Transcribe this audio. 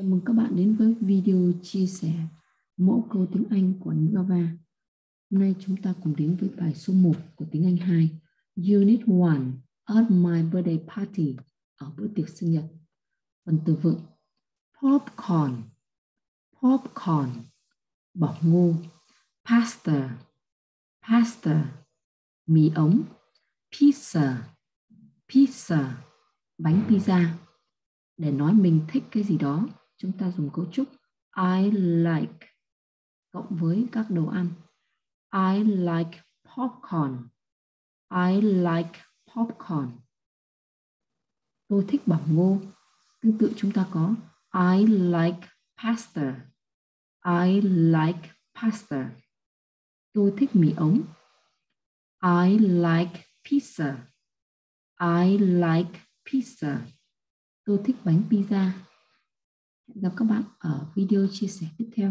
Chào mừng các bạn đến với video chia sẻ mẫu câu tiếng Anh của Nava. Hôm nay chúng ta cùng đến với bài số 1 của tiếng Anh 2, Unit 1, at my birthday party, ở bữa tiệc sinh nhật. Phần từ vựng popcorn, popcorn, bỏng ngô, pasta, pasta, mì ống, pizza, pizza, bánh pizza. Để nói mình thích cái gì đó, chúng ta dùng cấu trúc I like cộng với các đồ ăn. I like popcorn. I like popcorn. Tôi thích bỏng ngô. Tương tự chúng ta có I like pasta. I like pasta. Tôi thích mì ống. I like pizza. I like pizza. Tôi thích bánh pizza. Hẹn gặp các bạn ở video chia sẻ tiếp theo.